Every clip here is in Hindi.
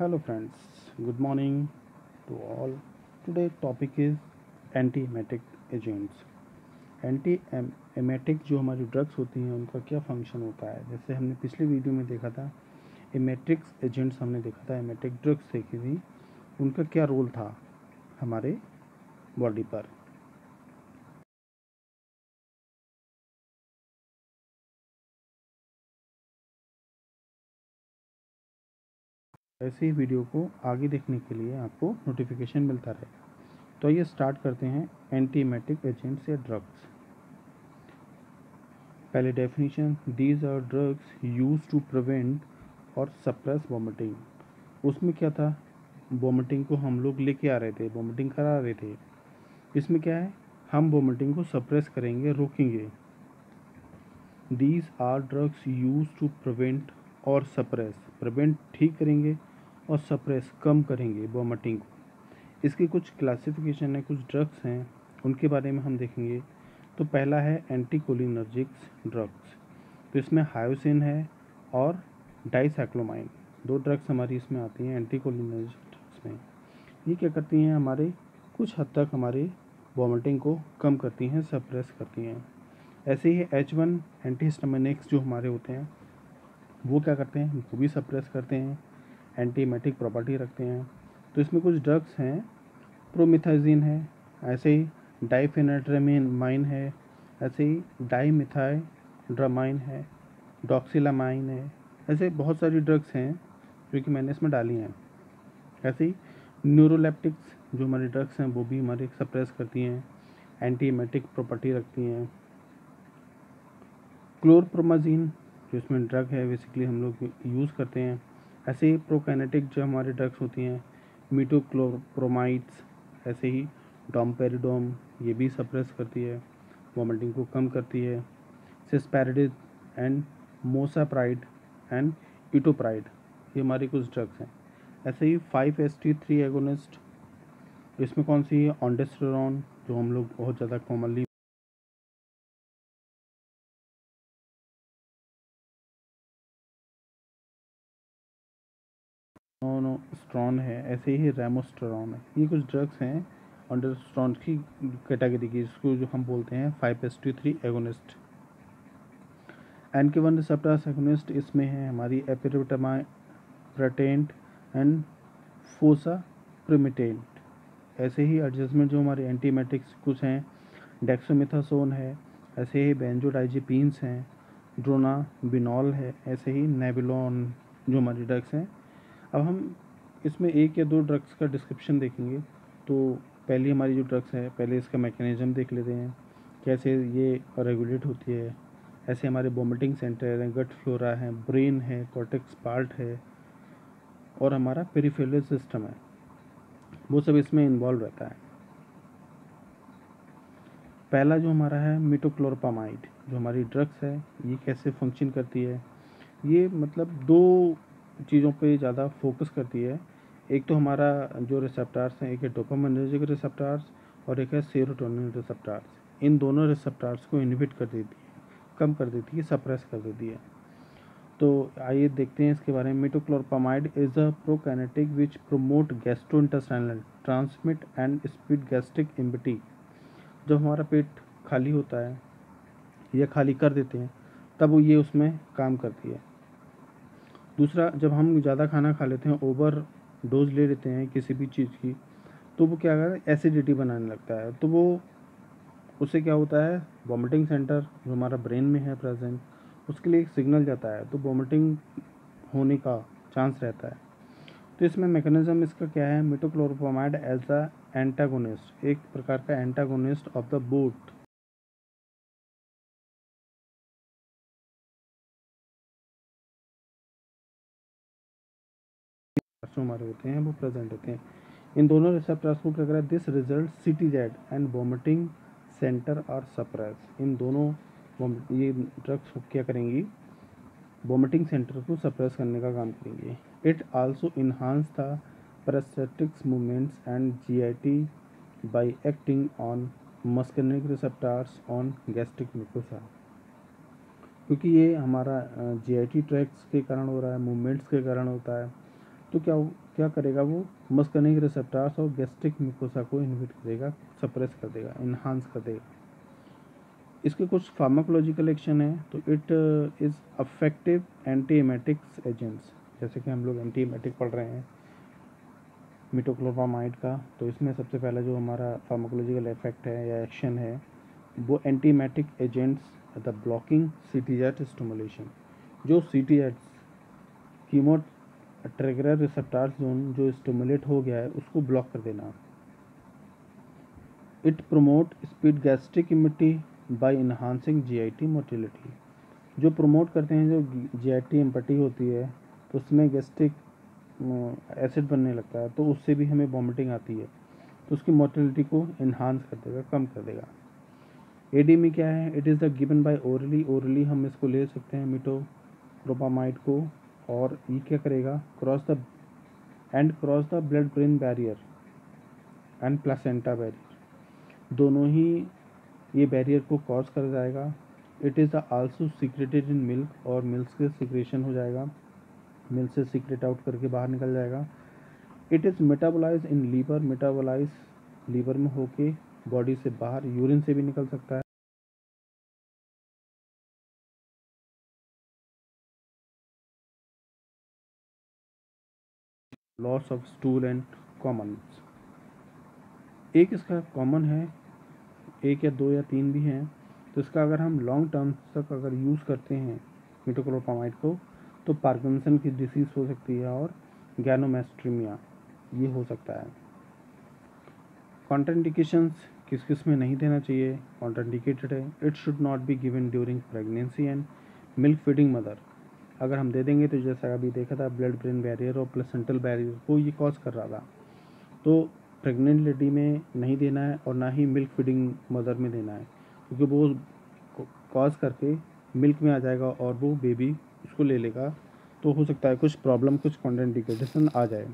hello friends, good morning to all. Today topic is anti emetic agents anti emetic जो हमारी ड्रग्स होती हैं, उनका क्या फ़ंक्शन होता है? जैसे हमने पिछले वीडियो में देखा था एमेट्रिक्स एजेंट्स हमने देखा था एमेटिक ड्रग्स देखी थी, उनका क्या रोल था हमारे बॉडी पर? ऐसे ही वीडियो को आगे देखने के लिए आपको नोटिफिकेशन मिलता रहेगा। तो आइए स्टार्ट करते हैं एंटीमेटिक एजेंट्स या ड्रग्स पहले definition these are drugs use to prevent और सप्रेस वॉमिटिंग उसमें क्या था? वॉमिटिंग को हम लोग लेके आ रहे थे वॉमिटिंग करा रहे थे। इसमें क्या है? हम वॉमिटिंग को सप्रेस करेंगे, रोकेंगे। These are drugs use to prevent और सप्रेस प्रिवेंट ठीक करेंगे और सप्रेस कम करेंगे वॉमिटिंग को। इसके कुछ क्लासिफिकेशन है, कुछ ड्रग्स हैं, उनके बारे में हम देखेंगे। तो पहला है एंटीकोलिनर्जिक्स ड्रग्स तो इसमें हायोसिन है और डाइसाइक्लोमाइन दो ड्रग्स हमारी इसमें आती हैं एंटीकोलिनर्जिक ड्रग्स में। ये क्या करती हैं, हमारे कुछ हद तक हमारे वॉमिटिंग को कम करती हैं सप्रेस करती हैं। ऐसे ही एच वन जो हमारे होते हैं, वो क्या करते हैं, वो भी सप्रेस करते हैं। एंटीमेटिक प्रॉपर्टी रखते हैं। तो इसमें कुछ ड्रग्स हैं प्रोमिथाइजिन है, ऐसे ही डाइफेनाड्रेमिन माइन है, ऐसे ही डाईमिथाइड्रामाइन है डॉक्सिलामाइन है, ऐसे बहुत सारी ड्रग्स हैं जो कि मैंने इसमें डाली हैं। ऐसे ही न्यूरोलेप्टिक्स जो हमारी ड्रग्स हैं, वो भी हमारे सप्रेस करती हैं एंटीमेटिक प्रॉपर्टी रखती हैं। क्लोरप्रोमाजीन जो इसमें ड्रग है बेसिकली हम लोग यूज़ करते हैं। ऐसे ही प्रोकैनेटिक जो हमारे ड्रग्स होती हैं मीटोक्लोप्रोमाइड्स ऐसे ही डोमपेरिडोम ये भी सप्रेस करती है वॉमिटिंग को कम करती है cisapride and mosapride and itopride ये हमारे कुछ ड्रग्स हैं। ऐसे ही five S T three agonist इसमें कौन सी है? ऑन्डेस्टेरॉन जो हम लोग बहुत ज़्यादा कॉमनली स्ट्रॉन है, ऐसे ही रेमोस्ट्रॉन है। ये कुछ ड्रग्स हैं अंडरस्ट्रॉन की कैटेगरी की, जिसको जो हम बोलते हैं five S two three agonist N के वन रिसेप्टर्स एगोनिस्ट इसमें है हमारी एपिरेटामाइटेंट एंड फोसा प्रिमिटेंट ऐसे ही एडजस्टमेंट जो हमारे एंटीमेटिक्स कुछ हैं डेक्सोमिथासोन है, ऐसे ही बेंजोडाइजिपीन्स हैं ड्रोना बिनॉल है, ऐसे ही नेबिलॉन जो हमारी ड्रग्स हैं। अब हम इसमें एक या दो ड्रग्स का डिस्क्रिप्शन देखेंगे। तो पहली हमारी जो ड्रग्स है, पहले इसका मैकेनिज़्म देख लेते हैं। कैसे ये रेगुलेट होती है। ऐसे हमारे वोमिटिंग सेंटर हैं गट फ्लोरा है ब्रेन है कॉर्टेक्स पार्ट है और हमारा पेरीफेरल सिस्टम है। वो सब इसमें इन्वॉल्व रहता है। पहला जो हमारा है मिटोक्लोरपामाइड जो हमारी ड्रग्स है, ये कैसे फ़ंक्शन करती है। ये मतलब दो चीज़ों पे ज़्यादा फोकस करती है। एक तो हमारा जो रिसेप्टार्स हैं, एक है डोपामिनर्जिक रिसेप्टार्स और एक है सेरोटोनिन रिसेप्टार्स इन दोनों रिसेप्टार्स को इनहिबिट कर देती है, कम कर देती है सप्रेस कर देती है। तो आइए देखते हैं इसके बारे में। Metoclopramide is a prokinetic which promote gastrointestinal transmit and speed gastric emptying जब हमारा पेट खाली होता है या खाली कर देते हैं, तब ये उसमें काम करती है। दूसरा, जब हम ज़्यादा खाना खा लेते हैं ओवर डोज ले लेते हैं किसी भी चीज़ की तो वो क्या करता है एसिडिटी बनाने लगता है। तो वो, उससे क्या होता है वॉमिटिंग सेंटर जो हमारा ब्रेन में है प्रेजेंट उसके लिए एक सिग्नल जाता है। तो वॉमिटिंग होने का चांस रहता है। तो इसमें मैकेनिज्म इसका क्या है मिटोक्लोरोपामाइड एज अ एंटागोनिस्ट एक प्रकार का एंटागोनिस्ट ऑफ़ द बोट जो हमारे होते हैं, वो प्रेजेंट होते हैं। इन दोनों रिसेप्टर्स को क्या करें this result C T Z and vomiting centre और सप्रेस इन दोनों ये ड्रग्स क्या करेंगी? वॉमिटिंग सेंटर को सप्रेस करने का काम करेंगे। It also enhance the peristaltic movements and GIT by acting on muscarinic receptors on gastric mucosa क्योंकि ये हमारा जीआईटी ट्रैक्स के कारण हो रहा है मूवमेंट्स के कारण होता है। तो क्या क्या करेगा वो? मस्कनिक रिसेप्टार्स और गैस्ट्रिक मिकोसा को इनहिबिट करेगा सप्रेस कर देगा इन्हांस कर देगा। इसके कुछ फार्माकोलॉजिकल एक्शन है तो it is effective anti emetics agents जैसे कि हम लोग एंटी एमेटिक पढ़ रहे हैं मिटोक्लोपामाइड का तो इसमें सबसे पहला जो हमारा फार्माकोलॉजिकल इफ़ेक्ट है या एक्शन है, वो antiemetic agents the blocking C T जो C T Z chemo trigger receptors zone जो स्टमुलेट हो गया है, उसको ब्लॉक कर देना। इट प्रमोट स्पीड गैस्ट्रिक इमिटी बाय इन्हांसिंग जीआईटी मोटिलिटी जो प्रमोट करते हैं, जो जीआईटी एम्पटी होती है तो उसमें गैस्ट्रिक एसिड बनने लगता है तो उससे भी हमें वॉमिटिंग आती है। तो उसकी मोटिलिटी को इन्हांस कर देगा, कम कर देगा। एडी में क्या है? It is the given by orally orally हम इसको ले सकते हैं, मिटो प्रोपामाइड को। और ये क्या करेगा? Cross the and cross the blood brain barrier and placenta barrier दोनों ही ये बैरियर को क्रॉस कर जाएगा। It is the also secreted in milk और मिल्क से सिक्रेशन हो जाएगा। मिल्क से सीक्रेट आउट करके बाहर निकल जाएगा। It is metabolize in liver metabolize liver में होके बॉडी से बाहर यूरिन से भी निकल सकता है। Loss of stool and common एक इसका कॉमन है, एक या दो या तीन भी हैं तो इसका अगर हम लॉन्ग टर्म तक अगर यूज़ करते हैं मिटोक्लोपामाइड को तो पार्किंसन की डिसीज़ हो सकती है और गैनोमेस्ट्रीमिया ये हो सकता है। कॉन्ट्रेंडिकेशंस किस किसमें नहीं देना चाहिए? कॉन्ट्रेंडिकेटेड है। It should not be given during pregnancy and milk feeding mother अगर हम दे देंगे तो जैसा अभी देखा था ब्लड ब्रेन बैरियर और प्लेसेंटल बैरियर को ये कॉज कर रहा था। तो प्रेग्नेंट लेडी में नहीं देना है और ना ही मिल्क फीडिंग मदर में देना है, क्योंकि वो कॉज करके मिल्क में आ जाएगा और वो बेबी उसको ले लेगा तो हो सकता है कुछ प्रॉब्लम कुछ कॉन्टेंटिकेशन आ जाए।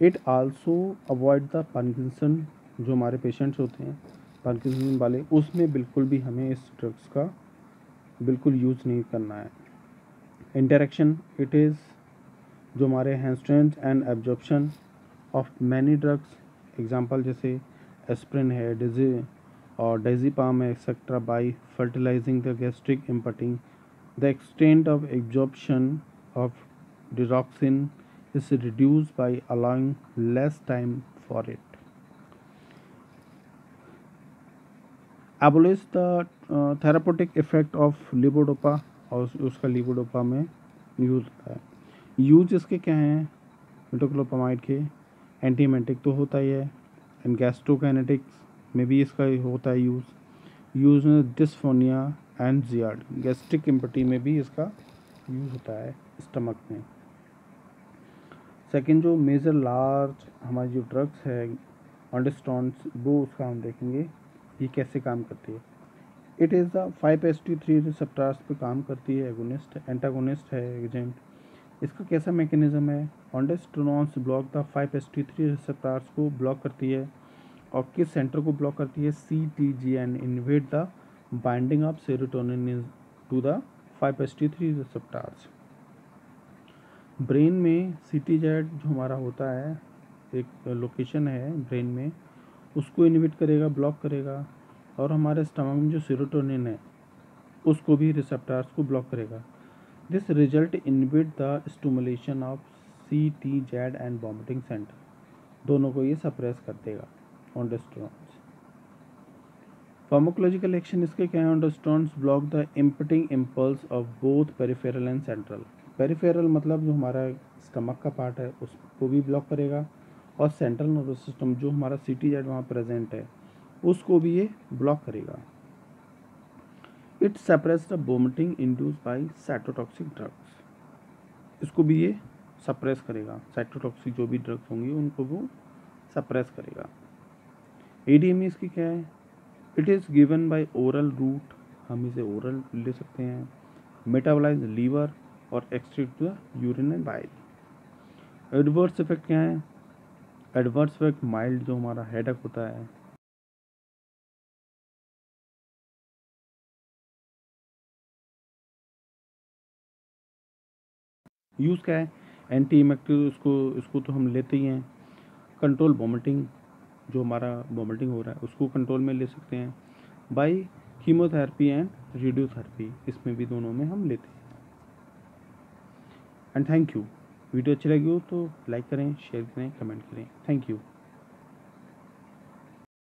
It also avoid the Parkinson जो हमारे पेशेंट्स होते हैं पार्किंसन वाले, उसमें बिल्कुल भी हमें इस ड्रग्स का बिल्कुल यूज़ नहीं करना है। इंटरेक्शन इट इज़ जो हमारे हैं strength and absorption of many drugs example जैसे एस्प्रिन है डिजे और डेजीपाम है etcetera by fertilizing the gastric emptying the extent of absorption of digoxin is reduce by allowing less time for it abolish the therapeutic effect of levodopa और उसका लीवोडोपा में यूज़ होता है। यूज़ इसके क्या हैं? मिटोक्लोपामाइड के एंटीमेटिक तो होता ही है एंड गैस्ट्रोकैनेटिक्स में भी इसका होता है यूज़। यूज़ डिस्फोनिया एंड जियाड गैस्ट्रिक इम्पटी में भी इसका यूज़ होता है स्टमक में। सेकेंड जो मेजर लार्ज हमारी जो ड्रग्स है ऑन्डेस्टॉन्स वो उसका हम देखेंगे, ये कैसे काम करती है। It is the five S T three receptors पे काम करती है एगोनिस्ट एंटागोनिस्ट है एजेंट इसका कैसा मैकेनिज्म है? Ondansetrons block the five S T three receptors को ब्लॉक करती है, और किस सेंटर को ब्लॉक करती है? C T Z and inhibit the binding of serotonin the five the 5-HT3 receptors brain में सी टी जेड जो हमारा होता है, एक लोकेशन है ब्रेन में, उसको इनहिबिट करेगा ब्लॉक करेगा। और हमारे स्टमक में जो सीरोटोनिन है, उसको भी रिसेप्टार्स को ब्लॉक करेगा। This result inhibit the stimulation of C T Z and vomiting centre दोनों को ये सप्रेस कर देगा ऑनडेस्ट्रॉन फार्माकोलॉजिकल एक्शन इसके क्या है? Ondansetron block the emptying impulse of both peripheral and central peripheral मतलब जो हमारा स्टमक का पार्ट है, उसको भी ब्लॉक करेगा। और सेंट्रल नर्वस सिस्टम जो हमारा सिटी जेड वहाँ प्रेजेंट है उसको भी ये ब्लॉक करेगा। It suppress the vomiting induce by cytotoxic drugs इसको भी ये सप्रेस करेगा। साइटोटॉक्सिक जो भी ड्रग्स होंगी, उनको वो सप्रेस करेगा। एडीएमई इसकी क्या है? It is given by oral route हम इसे ओरल ले सकते हैं। मेटाबोलाइज लीवर और excrete the urine and bile adverse effect क्या है? एडवर्स इफ़ेक्ट माइल्ड जो हमारा हेडक होता है। यूज़ क्या है? एंटी इमेक्टिव उसको, इसको तो हम लेते ही हैं। कंट्रोल वॉमिटिंग जो हमारा वॉमिटिंग हो रहा है, उसको कंट्रोल में ले सकते हैं। बाई कीमोथेरेपी एंड रेडियोथेरेपी इसमें भी दोनों में हम लेते हैं। एंड थैंक यू वीडियो अच्छी लगी हो तो लाइक करें शेयर करें कमेंट करें। Thank you